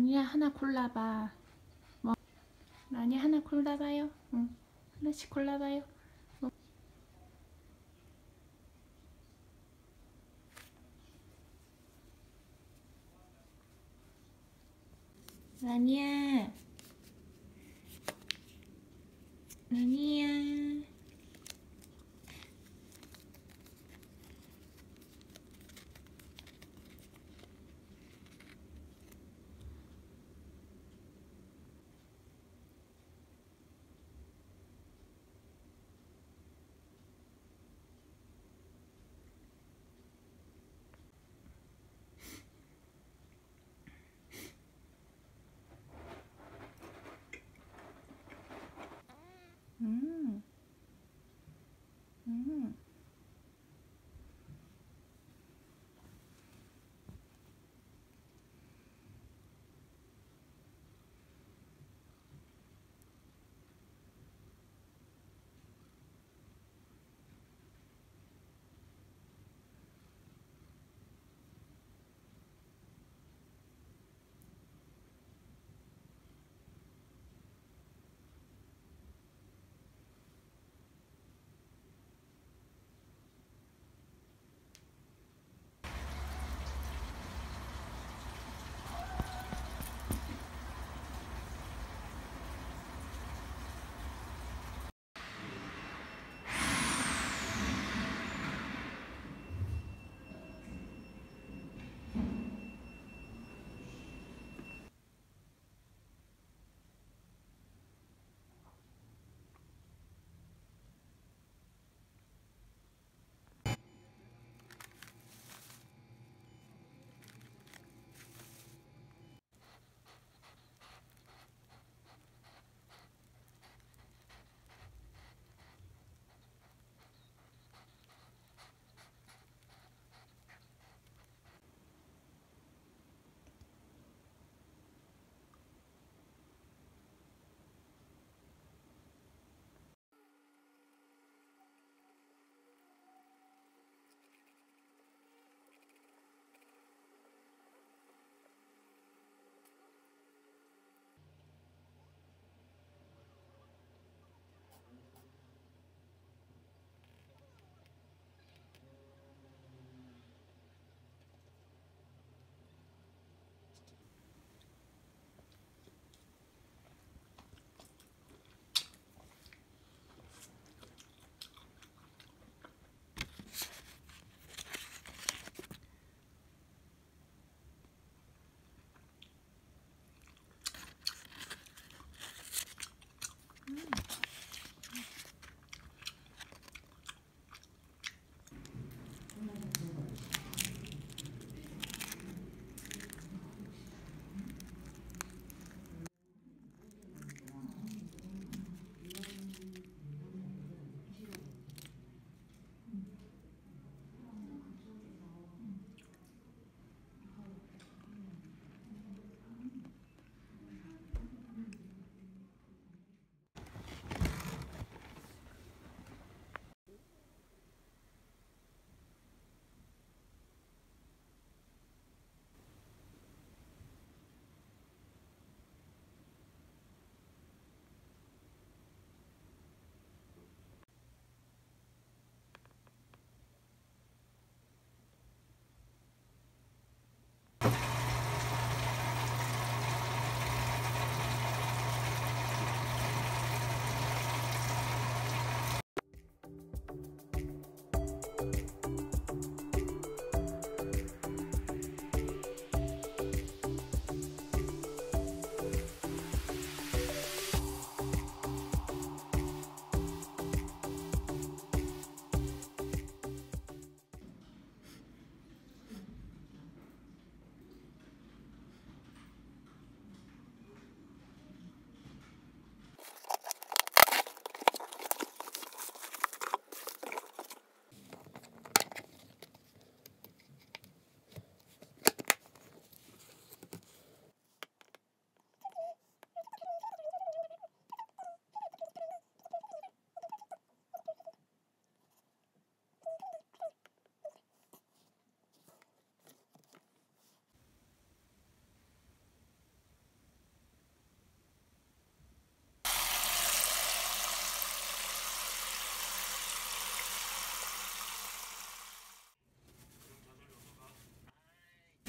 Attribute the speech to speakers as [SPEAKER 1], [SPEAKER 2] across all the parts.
[SPEAKER 1] 라니야 하나 골라봐. 뭐? 라니 하나 골라봐요. 응. 하나씩 골라봐요. 뭐? 라니야. 라니야.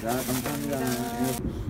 [SPEAKER 2] 자, 감사합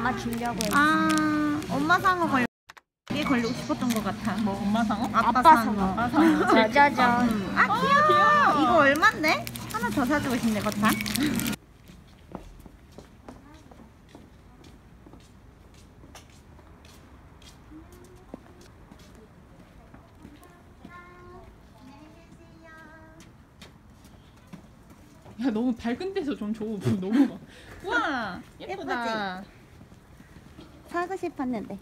[SPEAKER 3] 엄마 주려고 했어.
[SPEAKER 4] 아, 엄마 상어 걸 이게 걸리고 싶었던 것 같아.
[SPEAKER 5] 뭐 엄마 상어?
[SPEAKER 4] 아빠,
[SPEAKER 3] 아빠
[SPEAKER 4] 상어.
[SPEAKER 3] 상어.
[SPEAKER 5] 아빠 상어.
[SPEAKER 3] 짜자잔.
[SPEAKER 4] 아, 귀여워. 이거 얼만데? 하나 더 사주고 싶네, 거타.
[SPEAKER 5] 야 너무 밝은 데서 좀 줘. 너무 막. 우와 예쁘다.
[SPEAKER 3] 사고 싶었는데.